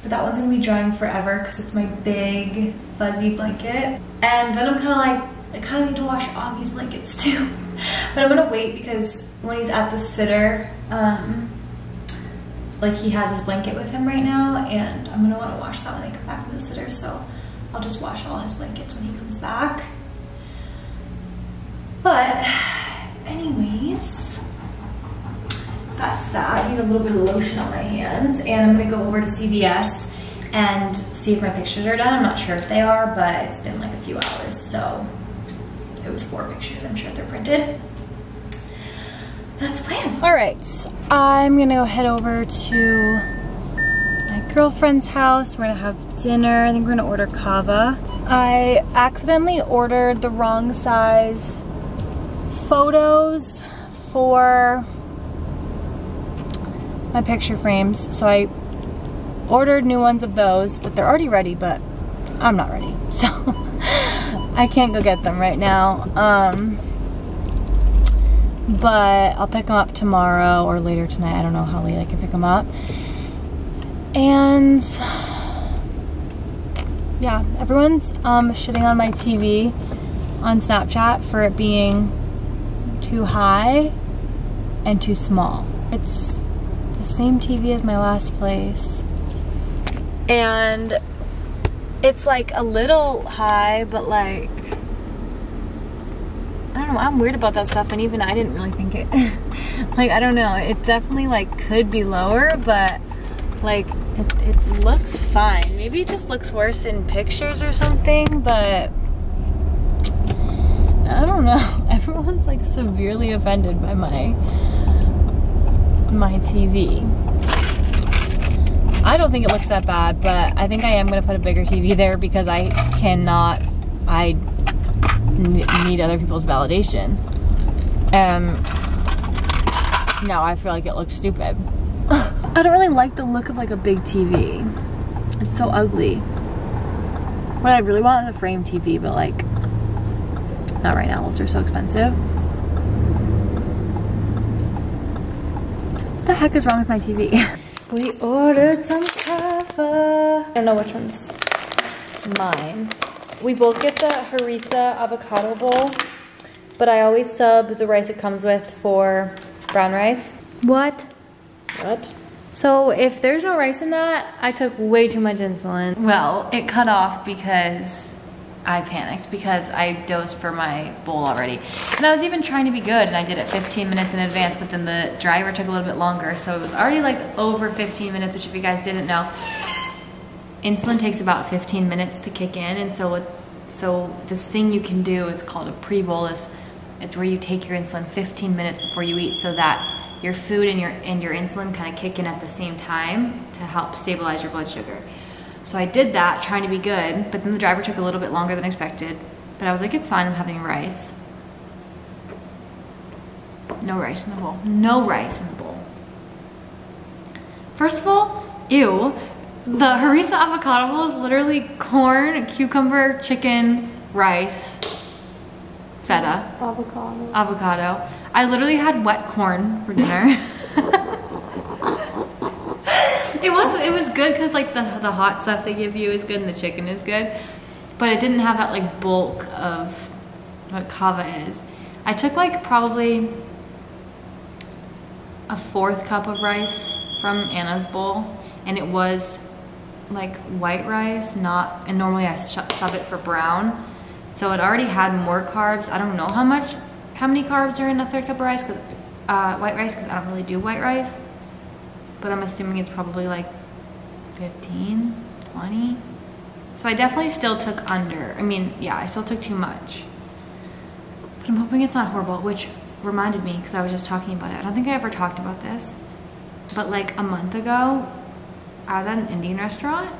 But that one's gonna be drying forever because it's my big fuzzy blanket. And then I'm kind of like, I kind of need to wash Augie's blankets too. but I'm gonna wait because when he's at the sitter, um, like he has his blanket with him right now and I'm gonna wanna wash that when I come back from the sitter. So I'll just wash all his blankets when he comes back. But anyways, that's that. I need a little bit of lotion on my hands and I'm gonna go over to CVS and see if my pictures are done. I'm not sure if they are, but it's been like a few hours. So it was four pictures. I'm sure they're printed. That's the plan. All right, I'm gonna go head over to my girlfriend's house. We're gonna have dinner. I think we're gonna order Cava. I accidentally ordered the wrong size photos for my picture frames. So I ordered new ones of those, but they're already ready, but I'm not ready. So I can't go get them right now. Um, but I'll pick them up tomorrow or later tonight. I don't know how late I can pick them up. And yeah, everyone's um, shitting on my TV on Snapchat for it being too high and too small. It's the same TV as my last place. And it's like a little high, but like, I don't know, I'm weird about that stuff and even I didn't really think it. like, I don't know, it definitely like could be lower, but like It, it looks fine. Maybe it just looks worse in pictures or something, but I don't know. Everyone's like severely offended by my my TV. I don't think it looks that bad, but I think I am gonna put a bigger TV there because I cannot, I need other people's validation. Um, now I feel like it looks stupid. I don't really like the look of like a big TV. It's so ugly. What I really want is a frame TV, but like, not right now, those are so expensive. What the heck is wrong with my TV? we ordered some Cava. I don't know which one's mine. We both get the harissa avocado bowl, but I always sub the rice it comes with for brown rice. What? What? So if there's no rice in that, I took way too much insulin. Well, it cut off because I panicked because I dosed for my bowl already. And I was even trying to be good and I did it 15 minutes in advance, but then the driver took a little bit longer. So it was already like over 15 minutes, which if you guys didn't know, insulin takes about 15 minutes to kick in. And so, what, so this thing you can do, it's called a pre-bolus. It's where you take your insulin 15 minutes before you eat so that your food and your and your insulin kind of kick in at the same time to help stabilize your blood sugar. So I did that, trying to be good, but then the driver took a little bit longer than expected. But I was like, it's fine, I'm having rice. No rice in the bowl. No rice in the bowl. First of all, ew. The harissa avocado bowl is literally corn, cucumber, chicken, rice, feta, Avocado. avocado. I literally had wet corn for dinner. it was it was good because like the the hot stuff they give you is good and the chicken is good, but it didn't have that like bulk of what Cava is. I took like probably a fourth cup of rice from Anna's bowl, and it was like white rice, not. And normally I sub it for brown, so it already had more carbs. I don't know how much, how many carbs are in a third cup of rice, cause uh, white rice, because I don't really do white rice. But I'm assuming it's probably like 15, 20. So I definitely still took under. I mean, yeah, I still took too much. But I'm hoping it's not horrible, which reminded me, because I was just talking about it. I don't think I ever talked about this. But like a month ago, I was at an Indian restaurant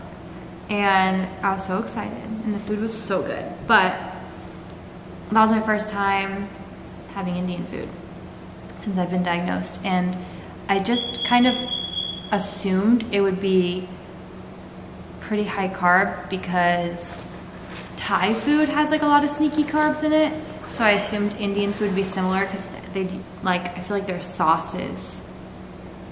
and I was so excited and the food was so good. But that was my first time having Indian food since I've been diagnosed. And I just kind of assumed it would be pretty high carb because Thai food has like a lot of sneaky carbs in it. So I assumed Indian food would be similar because they like, I feel like their sauces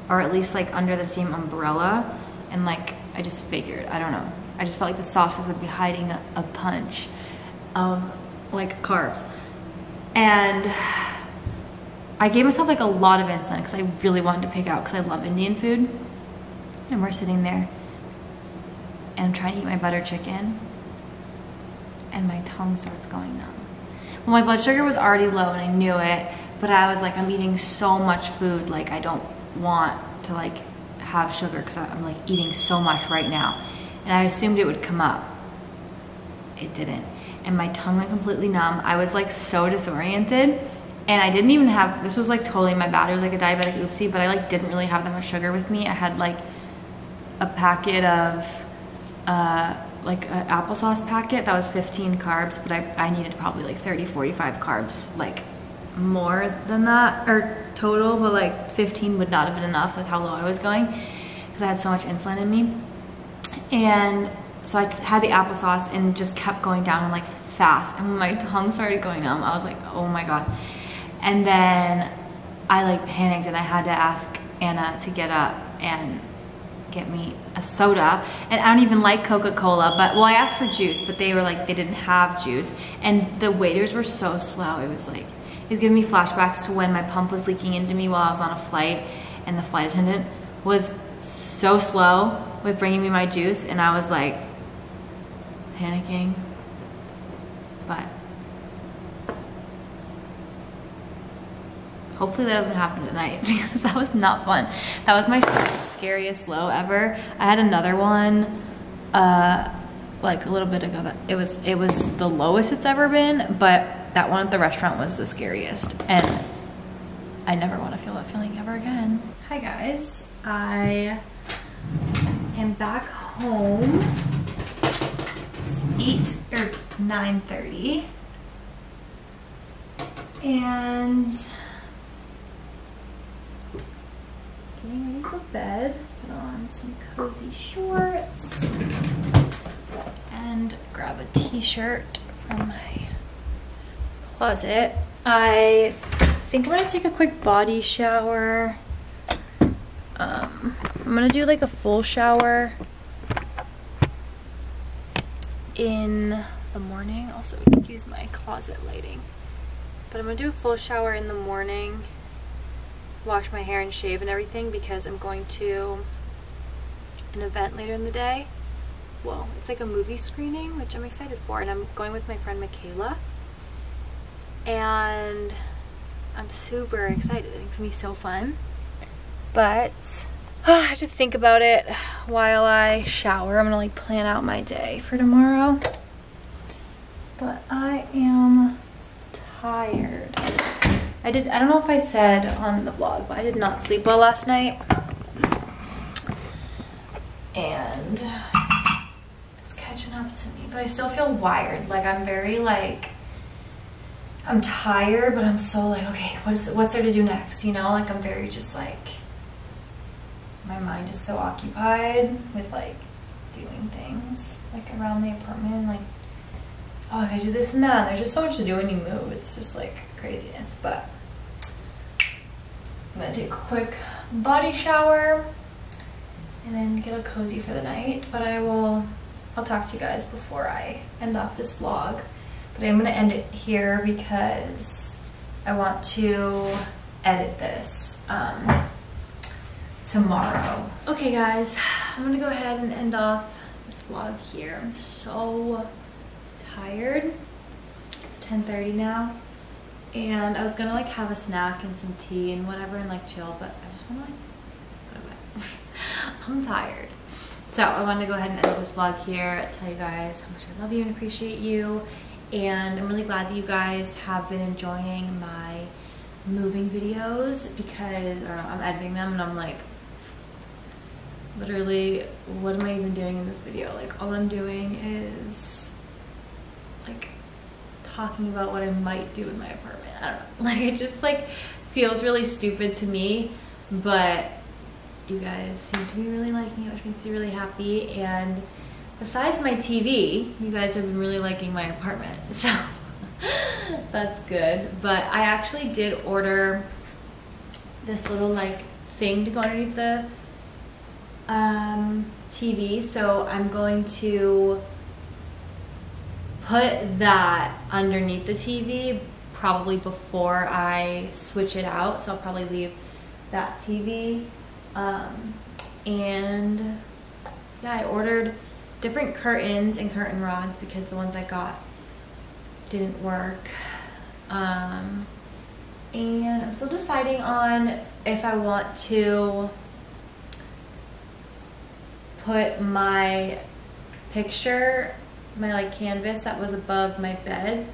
are at least like under the same umbrella. And like, I just figured, I don't know. I just felt like the sauces would be hiding a, a punch of like carbs. And I gave myself like a lot of insulin because I really wanted to pick out because I love Indian food. And we're sitting there and I'm trying to eat my butter chicken and my tongue starts going numb. Well, my blood sugar was already low and I knew it, but I was like, I'm eating so much food, like I don't want to like have sugar because I'm like eating so much right now. And I assumed it would come up. It didn't. And my tongue went completely numb. I was like so disoriented. And I didn't even have, this was like totally my bad. It was like a diabetic oopsie, but I like didn't really have that much sugar with me. I had like a packet of, uh, like an applesauce packet that was 15 carbs, but I, I needed probably like 30, 45 carbs, like more than that, or total, but like 15 would not have been enough with how low I was going because I had so much insulin in me. And so I had the applesauce and just kept going down and like fast. And when my tongue started going numb, I was like, oh my God. And then I like panicked and I had to ask Anna to get up and get me a soda. And I don't even like Coca-Cola, but well, I asked for juice, but they were like, they didn't have juice. And the waiters were so slow. It was like, was giving me flashbacks to when my pump was leaking into me while I was on a flight and the flight attendant was so slow with bringing me my juice and I was like panicking. But hopefully that doesn't happen tonight because that was not fun. That was my scariest low ever. I had another one uh, like a little bit ago that it was it was the lowest it's ever been, but that one at the restaurant was the scariest. And I never want to feel that feeling ever again. Hi guys, I am back home. It's 8 or 9.30. And getting ready for bed. Put on some cozy shorts and grab a t-shirt from my closet. I think I'm gonna take a quick body shower. Um, I'm gonna do like a full shower in the morning. Also, excuse my closet lighting. But I'm gonna do a full shower in the morning, wash my hair and shave and everything because I'm going to an event later in the day. Well, it's like a movie screening, which I'm excited for, and I'm going with my friend Michaela. And I'm super excited. It's gonna be so fun. But uh, I have to think about it while I shower. I'm gonna like plan out my day for tomorrow. But I am tired. I did, I don't know if I said on the vlog, but I did not sleep well last night. And it's catching up to me, but I still feel wired. Like I'm very like, I'm tired, but I'm so like, okay, what is what's there to do next? You know, like I'm very just like, my mind is so occupied with like doing things like around the apartment, like, oh, I gotta do this and that. There's just so much to do when you move. It's just like craziness, but I'm gonna take a quick body shower and then get a cozy for the night. But I will, I'll talk to you guys before I end off this vlog. But I'm gonna end it here because I want to edit this um, tomorrow. Okay guys, I'm gonna go ahead and end off this vlog here. I'm so tired. It's 10.30 now. And I was gonna like have a snack and some tea and whatever and like chill, but I just wanna like go to bed. I'm tired. So I wanted to go ahead and end this vlog here, tell you guys how much I love you and appreciate you. And I'm really glad that you guys have been enjoying my moving videos because know, I'm editing them and I'm like, literally, what am I even doing in this video? Like all I'm doing is like talking about what I might do in my apartment. I don't know. Like it just like feels really stupid to me, but you guys seem to be really liking it, which makes me really happy. And besides my TV, you guys have been really liking my apartment. So that's good. But I actually did order this little like thing to go underneath the um, TV. So I'm going to put that underneath the TV probably before I switch it out. So I'll probably leave that TV. Um, and yeah, I ordered different curtains and curtain rods because the ones I got didn't work. Um, and I'm still deciding on if I want to put my picture, my like canvas that was above my bed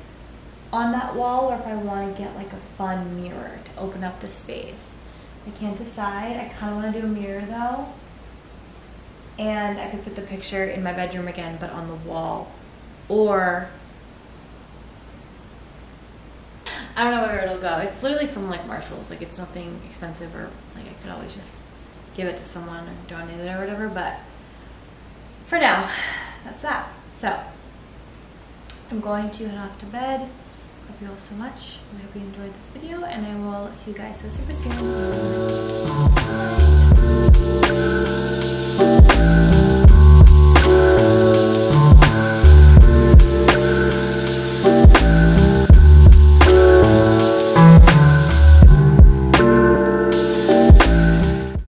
on that wall or if I want to get like a fun mirror to open up the space. I can't decide. I kind of want to do a mirror though. And I could put the picture in my bedroom again, but on the wall. Or, I don't know where it'll go. It's literally from like Marshalls. Like it's nothing expensive or like I could always just give it to someone or donate it or whatever. But for now, that's that. So, I'm going to head off to bed. Love you all so much. I hope you enjoyed this video and I will see you guys so super soon.